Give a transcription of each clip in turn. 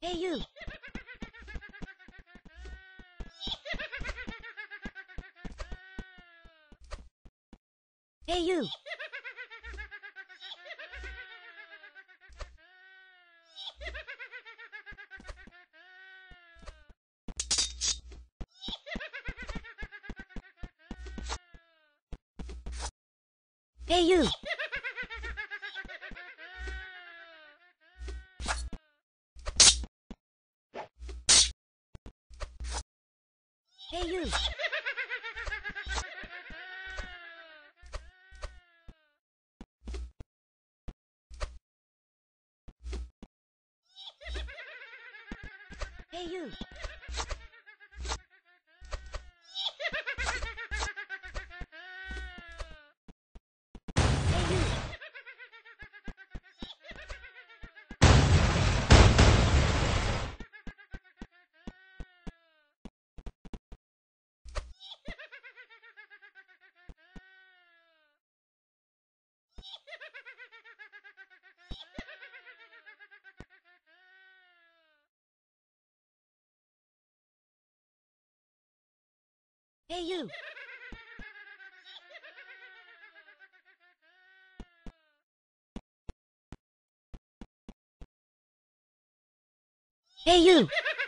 Hey you! Hey you! Hey you! Hey you! Hey you! Hey you! Hey you!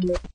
Yeah.